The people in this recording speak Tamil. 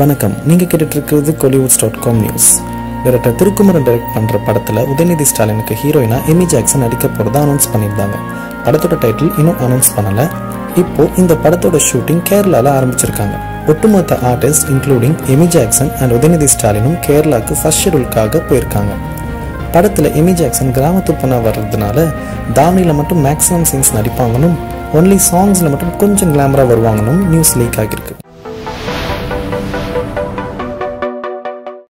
வணக்கம். நீங்கள் கேட்டுட்டு இருக்கிறது Kollywoods dot com news director Thirukumaran direct பண்ணுற படத்தில் உதயநிதி ஸ்டாலினுக்கு ஹீரோயினா எமி ஜாக்சன் நடிக்க போகிறதா அனௌன்ஸ் பண்ணியிருந்தாங்க. படத்தோட டைட்டில் இன்னும் அனௌன்ஸ் பண்ணலை. இப்போ இந்த படத்தோட ஷூட்டிங் கேரளாவில் ஆரம்பிச்சிருக்காங்க. ஒட்டுமொத்த artist including Amy Jackson and Udhayanidhi ஸ்டாலினும் கேரளாவுக்கு ஃபர்ஸ்ட் ஷெடியூலுக்காக போயிருக்காங்க. படத்தில் எமி ஜாக்சன் கிராமத்து பொண்ணா வர்றதுனால தாவணியில் மட்டும் மேக்ஸிமம் சீன்ஸ் நடிப்பாங்கன்னு ஒன்லி சாங்ஸில் மட்டும் கொஞ்சம் கிளாமராக வருவாங்கன்னு நியூஸ் லீக் ஆகியிருக்கு.